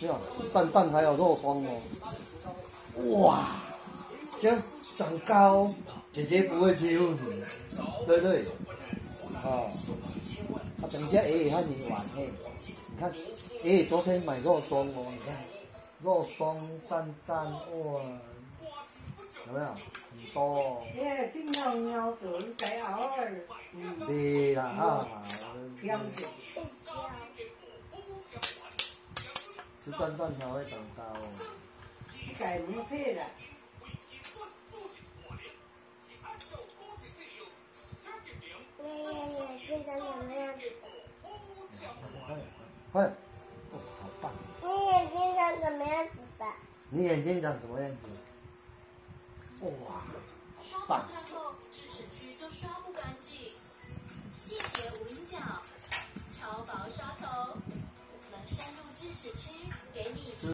对吧？蛋蛋还有肉霜哦。哇，这样长高，姐姐不会欺负你，对不对？啊，他等一下爷爷和你玩嘿，你看爷爷昨天买肉霜哦，你看肉霜蛋蛋哇，有没有？很多哦。哎，听到喵嘴在后儿，嗯，对啦哈，喵嘴。吃蛋蛋才会长高哦。改不配了。爷爷眼睛长什么样子？好棒！你眼睛长什么样子的？你眼睛长什么样子？哇，刷给你。